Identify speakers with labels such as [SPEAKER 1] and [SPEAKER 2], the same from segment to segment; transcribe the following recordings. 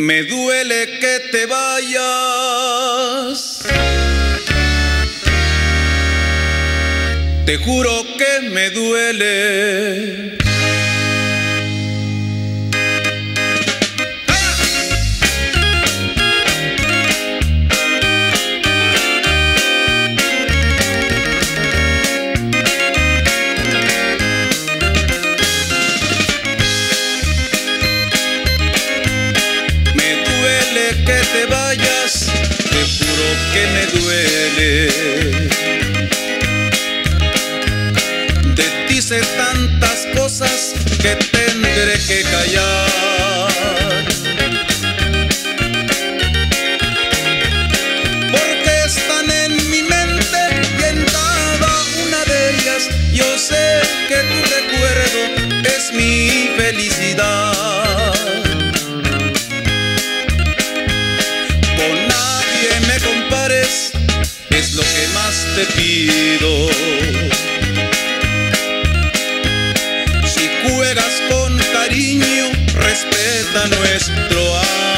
[SPEAKER 1] Me duele que te vayas. Te juro que me duele. Te vayas, te juro que me duele. De ti sé tantas cosas que tendré que callar. Lo que más te pido. Si juegas con cariño, respeta nuestro amor.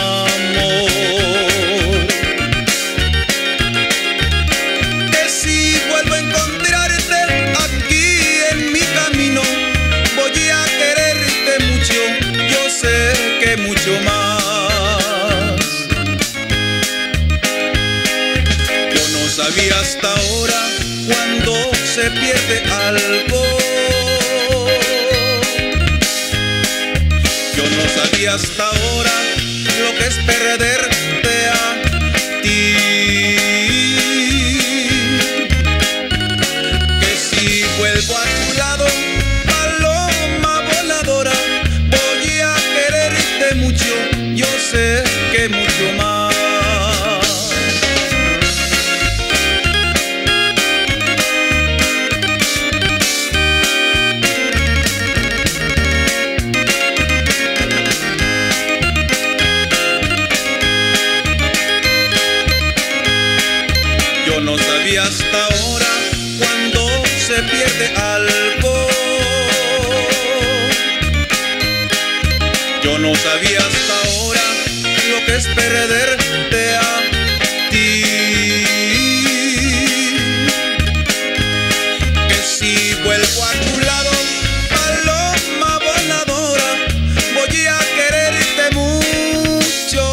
[SPEAKER 1] Hasta ahora cuando se pierde algo. Yo no sabía hasta ahora lo que es perderte a ti. Que si vuelvo a tu lado, Yo no sabía hasta ahora lo que es perderte a ti. Que si vuelvo a tu lado, paloma voladora, voy a quererte mucho.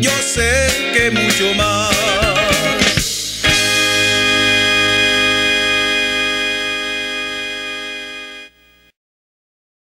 [SPEAKER 1] Yo sé que mucho más.